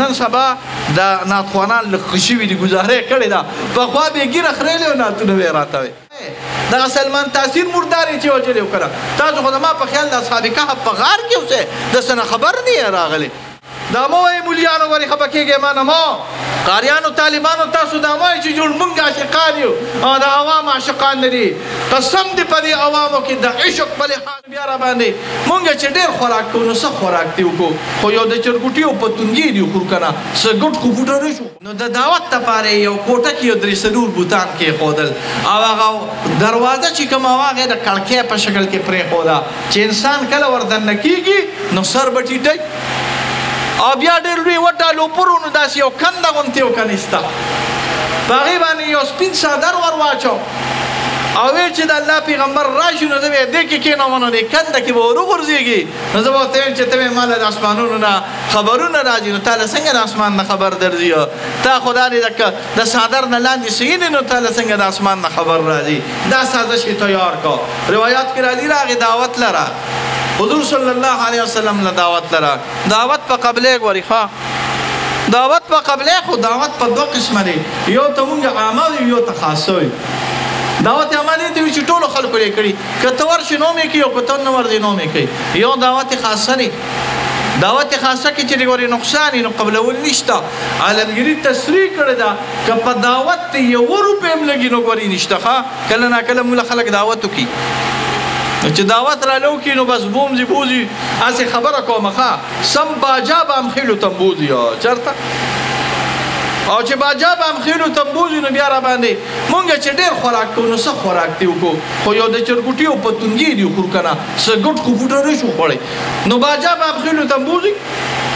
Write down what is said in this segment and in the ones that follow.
نن سبا د نعت خوانان لږ ښه شوي دي، ګوزاره یې کړې ده، پخوا به یې ږیره خریلې او نعتونه به یې راته ویل. دغه سلمان تاثیر مردار یې چې وژلی و که نه؟ تاسو خو زما په خیال د اصحاب کهف په غار کې اوسئ، د څه نه خبر نه یئ راغلي. دا مه وایئ مولیانو ولې خپه کېږئ ما نه مه قاریانو طالبانو تاسو دا مه وایئ چې جوړ مونږ عاشقان یو او د عوام عاشقان نه دي، قسم دې په دې عوامو کې د عشق په لحاظ. بیا راباندې مونږ چې ډېر خوراک کوو نو څه خوراک دې وکړو خو یو د چرګوټي او پتونګې دې وخورو که نه څه ګډ خو بوټه نه شو. نو د دعوت لپاره یې یو کوټه کې یو درې څلور بوتان کېښودل او هغه دروازه چې کومه وه هغه یې د کړکۍ په شکل کې پرېښوده چې انسان کله ور دننه کېږي نو سر به ټیټوي او بیا ډېر لوی وټه لوپر و نو داسې یو کنده غوندې یو کنیسته په هغې باندې یو سپین څادر ور واچو او ویل چې د الله پیغمبر راشي نو زه به دې کې کېنوم نو دې کنده کې به ور وغورځېږي نو زه به ورته وایم چې ته مې ماله د اسمانونو نه خبرونه راځي نو تا له څنګه د اسمان نه خبر درځي تا خو دا د څادر نه لاندې سیلې نو تا له څنګه د اسمان نه خبر راځي دا سازش یې تیار کو روایات کې راځي راغې دعوت لره حضور صلی الله علیه وسلم له دعوت لره دعوت په قبله غوري ښا دعوت په قبله خو دعوت په دوه قسمه دی یو ته مونږ عامه یو ته خاصه وي دعوت عملی دی چې ټول خلکو لري کړی کته ورشي نو مې کوي او کته نو ورځي نو مې کوي یو دعوت خاصه دی دعوت خاصه کې چې ګوري نقصان نو قبلول نشته عالمګيري تصریح کړی دا که په دعوت یو روپې هم لګي نو ګوري نشته ښا کله نا کله موږ خلک دعوت وکي چې دعوت را لو کې نو بس بوم زی بوزي اسه خبره کومه ښا سم باجا بام خېلو تم بوزي چرته او چې باجا بام خېلو تم بوزي نو بیا را باندې مونږ چې ډېر خوراک کوو نو څه خوراک دی وکړو خو یو د چرګوټي او پتونګي دی خور کنه سګټ خو پټه نه شو خوړې نو باجا بام خېلو تم بوزي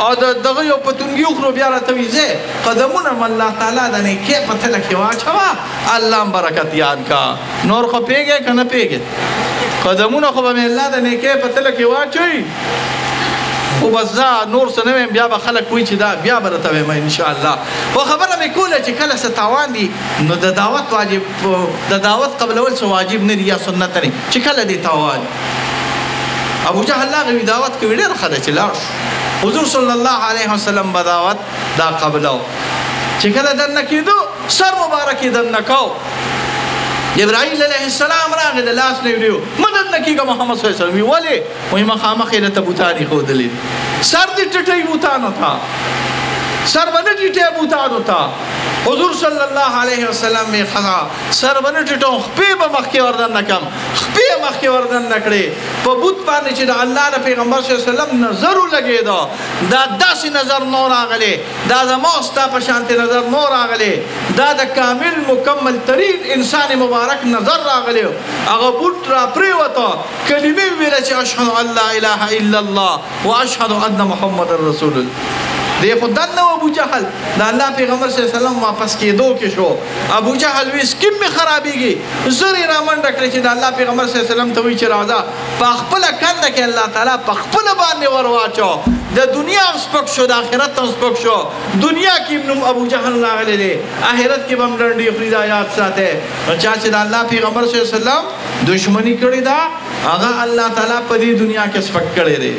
او دغه یو پتونګي خو بیا راته ویځه قدمونه الله تعالی د نه کې پته لکه واچوا الله برکت یاد کا نور خو پیګه کنه پیګه قدمونه خو به الله د نیکه په تل کې واچي خو بس دا نور څه نه بیا به خلک وایي چې دا بیا به راته وایم ان شاء الله خو خبره مې کوله چې کله څه تاوان دي نو د دعوت واجب د دعوت قبلول څه واجب نه دي یا سنت نه چې کله دې تاوان ابو جهل هغه دعوت کوي ډېر خلک چې لاړ حضور صلی الله علیه وسلم بدعوت دا قبلو چې کله دنه کېدو سر مبارک دن نکاو جبرائیل علیه السلام راغی د لاس نه ویډیو مدد نکیګه محمد صلی الله علیه وسلم وی ولی وای مخامخ له تبوتانی خو دلی سر دې ټټي بوتانو تا سر باندې ټټي بوتانو تا حضور صلی الله علیه وسلم می خدا سر باندې ټټو خپې به مخ کې وردن نکم خپې مخ کې وردن نکړي په بوت باندې چې د الله د پیغمبر صلی الله علیه وسلم نظر لګیدو دا داسې نظر نور اغله دا زما او ستا په شانتې نظر نو راغلی دا د کامل مکمل ترین انسان مبارک نظر راغلی هغه بوټ را پریوته کلمې ویل چې اشهد الله اله الا الله واشهد ان محمد رسول الله دی خو دن نو ابو جهل د الله پیغمبر صلی الله علیه وسلم واپس کېدو کې شو ابو جهل ویس کې می خرابېږي زری را منډه کړې چې د الله پیغمبر صلی الله علیه وسلم ته وی چې راځه په خپل کنده کې الله تعالی په خپل باندې ورواچو د دنیا هم سپک شو د آخرت هم سپک شو دنیا کې نوم ابو جهل راغلی دی آخرت کې هم ډنډې خوري دا یاد ساته نو چا چې د الله پیغمبر صلی الله علیه وسلم دشمنی کړې ده هغه الله تعالی په دې دنیا کې سپک کړی دی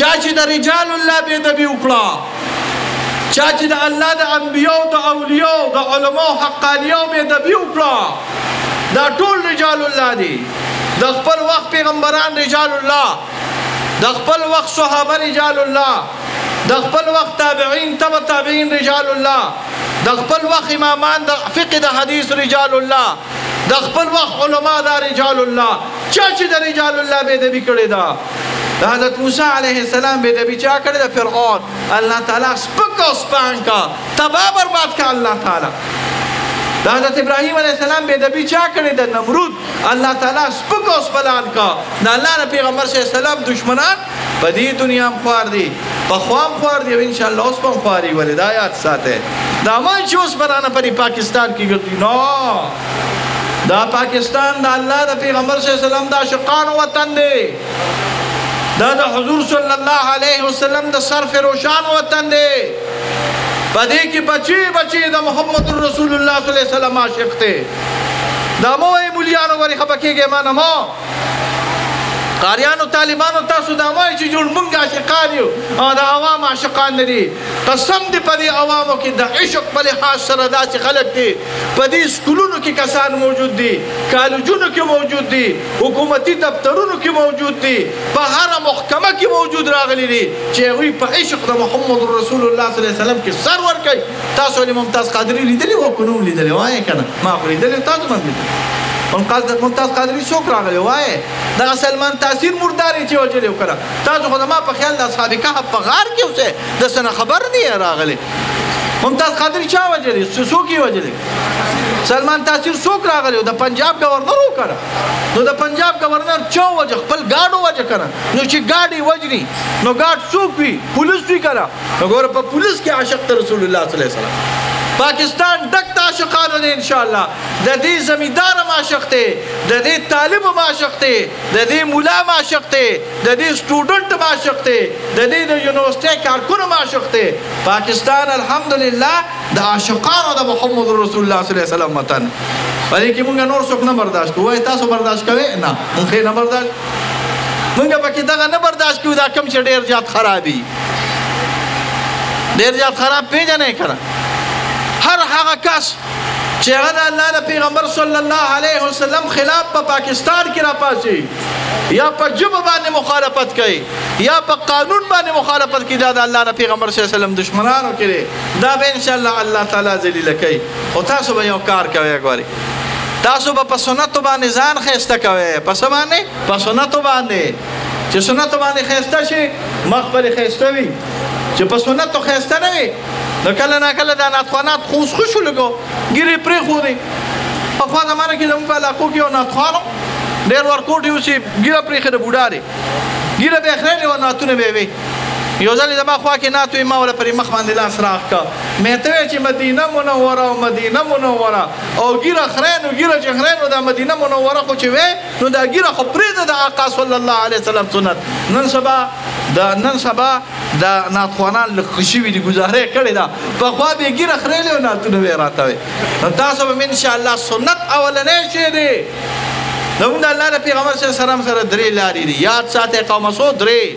چا چې د رجال الله به د بي وکړه چا چې د الله د انبيو د اوليو د علماو حقانيو به د بي وکړه دا ټول رجال الله دي د خپل وخت پیغمبران رجال الله د خپل وخت صحابه رجال الله د خپل وخت تابعین تبع تابعین رجال الله د خپل وخت امامان د فقه د حدیث رجال الله د خپل وخت علما دا رجال الله چا چې د رجال الله به ادبی کړی دا حضرت موسی علیه السلام به ادبی چا کړی دا فرعون الله تعالی سپک او سپانکا تباه برباد کا الله تعالی د حضرت ابراهيم عليه السلام بے دبي چا کړی د نمرود الله تعالی سپک او سپلان کا د الله د پیغمبر صلی الله علیه وسلم دشمنان په دې دنیا هم خوار دي په خوام خوار دي ان شاء الله اوس په خواري ولې دا یاد ساته دا ما چې اوس برانه پر پاکستان کې ګرځي نو دا پاکستان د الله د پیغمبر صلی الله علیه وسلم د شقان وطن دی دا د حضور صلی الله علیه وسلم د صرف روشان وطن دی په دې کې بچي بچي د محمد رسول الله صلی الله علیه وسلم عاشق دی دا مو ای مليانو غری خپکیږي ما نه مو قاریانو طالبانو تاسو دا وایي چې جوړ مونږ عاشقان یو او د عوام عاشقان نه دي قسم دې په دې عوامو کې د عشق په لحاظ سره داسې خلک دي په دې سکولونو کې کسان موجود دي کالجونو کې موجود دي حکومتي دفترونو کې موجود دي، په هره محکمه کې موجود راغلي دي چې هغوی په عشق د محمد رسول الله صلی الله علیه وسلم کې سر ورکوي، تاسو علي ممتاز قادري لیدلي وو که نه وو لیدلي وایه کنه ما خو لیدلي تاسو هم لیدلي ممتاز قادري څوک راغلي وایه دغه سلمان تاثیر مردار یې چې وجلې وکړه تاسو خو زما په خیال د اصحاب کهف په غار کې اوسئ د څه نه خبر نه یې راغلی ممتاز قادري چا وجلې څوک یې وجلې سلمان تاثیر څوک راغلی د پنجاب گورنر وکړه نو د پنجاب گورنر چا وجه خپل گاډو وجه کړه نو چې گاډي وجني نو گاډ څوک وی پولیس وی کړه نو ګور په پولیس کې عاشق رسول الله صلی الله علیه وسلم پاکستان ډک عاشقانو دی ان شاء الله د دې زمیدار عاشق دی د دې طالب عاشق دی د دې مولا عاشق دی د دې سټوډنټ عاشق دی د دې د یونیورسيټي کارکونو عاشق دی پاکستان الحمدلله د عاشقانو د محمد رسول الله صلی الله علیه وسلم وطن په دې کې موږ نور څوک نه برداشت کوو وای تاسو برداشت کوئ نه موږ نه برداشت موږ پکې دغه نه برداشت کوو دا کم چې ډیر زیات خرابي ډیر زیات خراب پیژنې کړه هر هغه کس چې هغه د الله د پیغمبر صلی الله علیه وسلم خلاف په پا پاکستان کې را پاسي یا په جبه باندې مخالفت کوي یا په قانون باندې مخالفت کوي دا د الله د پیغمبر صلی الله علیه وسلم دشمنانو کې دا به ان شاء الله الله تعالی ذلیل کوي او تاسو به یو کار کوي غوري تاسو به په سنت باندې ځان خسته کوي په سمانه په سنت باندې چې سنت باندې خسته شي مخ پر خسته وي چې په سنت خسته نه وي نو کله نه کله دا ناتخوانات خوس خوشو لګو ګيري پرې خو دي په خوا زمانه کې زموږ په علاقو کې یو ناتخوانو ډېر ورکوټي وسی ګيره پرې خره بوډاري ګيره به خره نه وناتونه به وي یو ځل زما خوا کې ناتوي ما ول پرې مخ باندې لاس راغ کا مې ته چې مدینه منوره او مدینه منوره او ګیره خرین او ګیره چې خرین او د مدینه منوره خو چې وې نو دا ګیره خو پرې د آقا صلی الله علیه وسلم سنت نن سبا د نن سبا د ناتخوانان له خوشي وی دي گزاره کړي دا په خوا به ګیره خرین او ناتونه وې راته وي تاسو به ان شاء الله سنت اولنې شي دي نو د الله پیغمبر صلی الله علیه وسلم سره درې لارې دي یاد ساته قوم سو درې